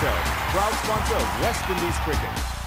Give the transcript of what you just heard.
Poncho, proud sponsor of West Indies Cricket.